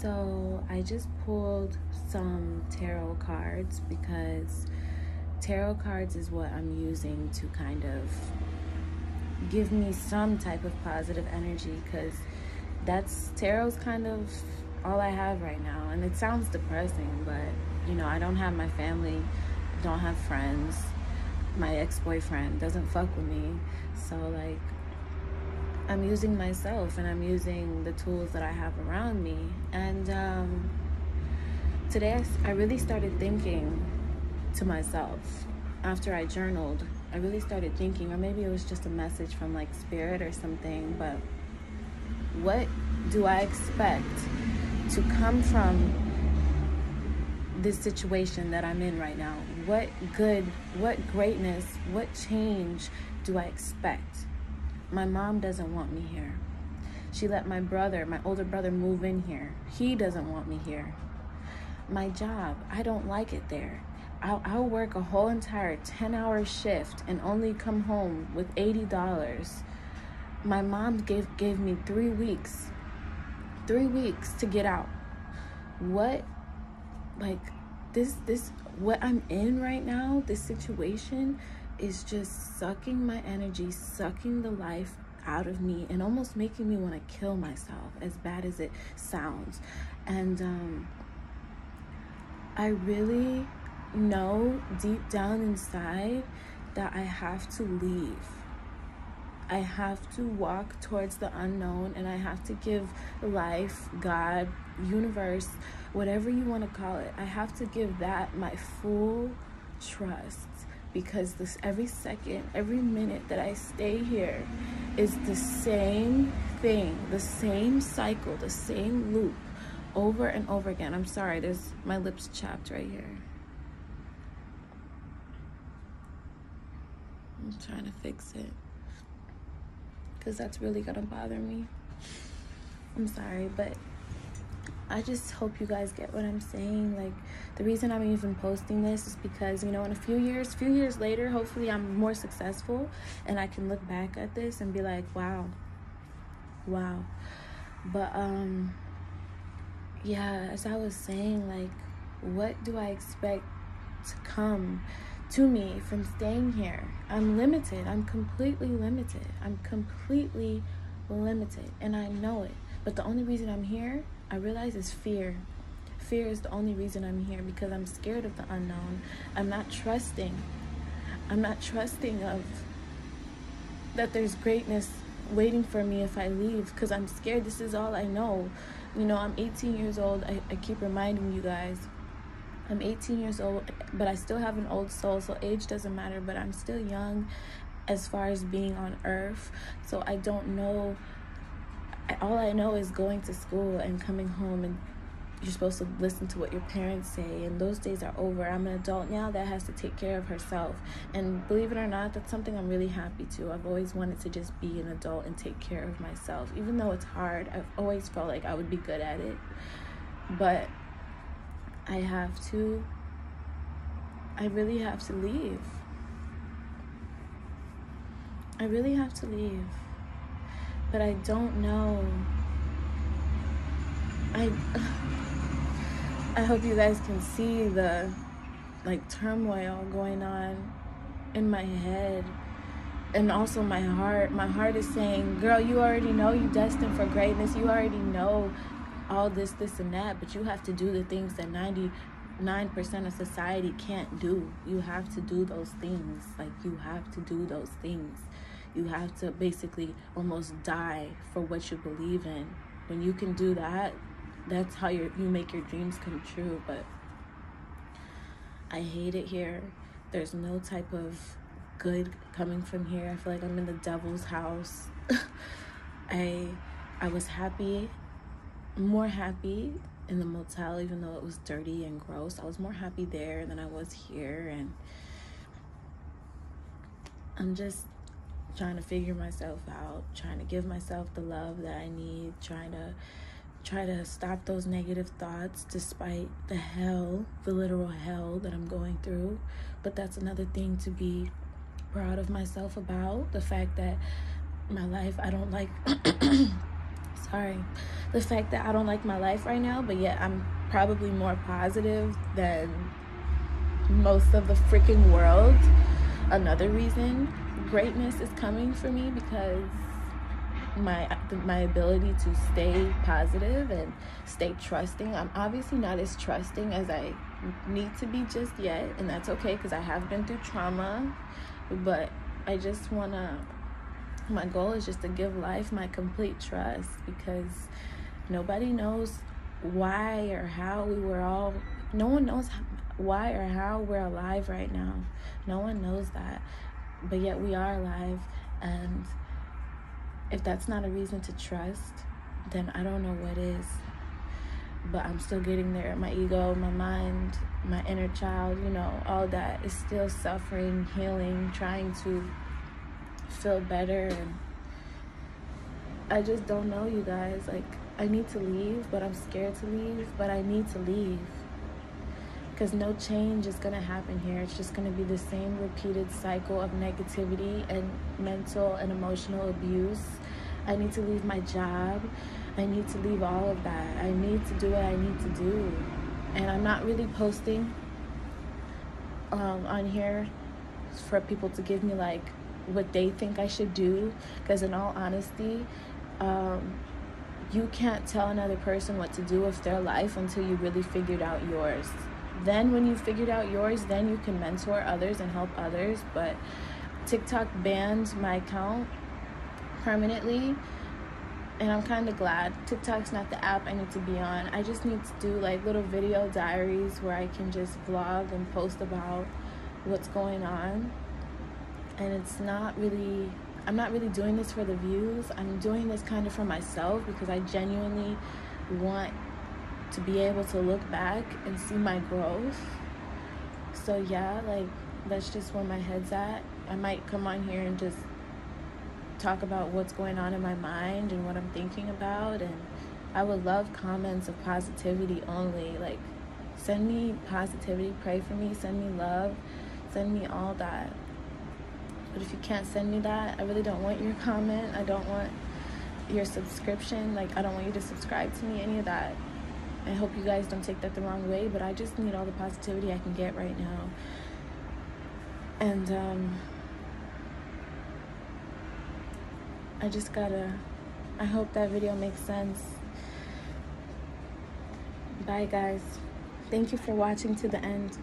So I just pulled some tarot cards because tarot cards is what I'm using to kind of give me some type of positive energy because that's tarot's kind of all I have right now. And it sounds depressing, but you know, I don't have my family, don't have friends. My ex boyfriend doesn't fuck with me. So, like, I'm using myself and I'm using the tools that I have around me. And um, today I, I really started thinking to myself after I journaled. I really started thinking, or maybe it was just a message from like spirit or something, but what do I expect to come from this situation that I'm in right now? What good, what greatness, what change do I expect? My mom doesn't want me here. She let my brother, my older brother, move in here. He doesn't want me here. My job, I don't like it there. I'll, I'll work a whole entire 10 hour shift and only come home with $80. My mom gave, gave me three weeks, three weeks to get out. What, like, this, this, what I'm in right now, this situation, is just sucking my energy, sucking the life out of me, and almost making me want to kill myself, as bad as it sounds. And um, I really know deep down inside that I have to leave. I have to walk towards the unknown and I have to give life, God, universe, whatever you want to call it, I have to give that my full trust because this every second, every minute that I stay here is the same thing, the same cycle, the same loop over and over again. I'm sorry, there's my lips chapped right here. I'm trying to fix it because that's really gonna bother me. I'm sorry, but I just hope you guys get what I'm saying. Like, the reason I'm even posting this is because, you know, in a few years, few years later, hopefully I'm more successful and I can look back at this and be like, wow, wow. But, um, yeah, as I was saying, like, what do I expect to come to me from staying here? I'm limited. I'm completely limited. I'm completely limited. And I know it. But the only reason I'm here I realize is fear. Fear is the only reason I'm here because I'm scared of the unknown. I'm not trusting. I'm not trusting of that there's greatness waiting for me if I leave because I'm scared. This is all I know. You know, I'm 18 years old. I, I keep reminding you guys. I'm 18 years old, but I still have an old soul, so age doesn't matter, but I'm still young as far as being on earth. So I don't know all I know is going to school and coming home and you're supposed to listen to what your parents say and those days are over. I'm an adult now that has to take care of herself. And believe it or not that's something i'm really happy to. I've always wanted to just be an adult and take care of myself. Even though it's hard i've always felt like i would be good at it. But i have to i really have to leave. I really have to leave but I don't know. I I hope you guys can see the like turmoil going on in my head and also my heart. My heart is saying, "Girl, you already know you destined for greatness. You already know all this this and that, but you have to do the things that 99% of society can't do. You have to do those things. Like you have to do those things." You have to basically almost die for what you believe in. When you can do that that's how you you make your dreams come true but i hate it here. There's no type of good coming from here. I feel like i'm in the devil's house. I i was happy more happy in the motel even though it was dirty and gross. I was more happy there than i was here and i'm just trying to figure myself out, trying to give myself the love that I need, trying to try to stop those negative thoughts despite the hell, the literal hell that I'm going through. But that's another thing to be proud of myself about the fact that my life, I don't like sorry, the fact that I don't like my life right now, but yet I'm probably more positive than most of the freaking world. Another reason greatness is coming for me because my my ability to stay positive and stay trusting. I'm obviously not as trusting as I need to be just yet, and that's okay because I have been through trauma, but I just want to my goal is just to give life my complete trust because nobody knows why or how we were all no one knows why or how we're alive right now no one knows that but yet we are alive and if that's not a reason to trust then i don't know what is. But i'm still getting there. My ego my mind my inner child you know all that is still suffering healing trying to feel better. And I just don't know you guys. Like I need to leave but I'm scared to leave but I need to leave because no change is going to happen here. It's just going to be the same repeated cycle of negativity and mental and emotional abuse. I need to leave my job. I need to leave all of that. I need to do what I need to do. And I'm not really posting um, on here for people to give me like what they think I should do. Because, in all honesty, um, you can't tell another person what to do with their life until you really figured out yours. Then, when you figured out yours, then you can mentor others and help others. But TikTok banned my account permanently. And I'm kind of glad. TikTok's not the app I need to be on. I just need to do like little video diaries where I can just vlog and post about what's going on and it's not really I'm not really doing this for the views. I'm doing this kind of for myself because I genuinely want to be able to look back and see my growth. So yeah, like that's just where my head's at. I might come on here and just talk about what's going on in my mind and what I'm thinking about and I would love comments of positivity only. Like send me positivity, pray for me, send me love, send me all that. But if you can't send me that, I really don't want your comment. I don't want your subscription. Like, I don't want you to subscribe to me, any of that. I hope you guys don't take that the wrong way, but I just need all the positivity I can get right now. And, um, I just gotta, I hope that video makes sense. Bye, guys. Thank you for watching to the end.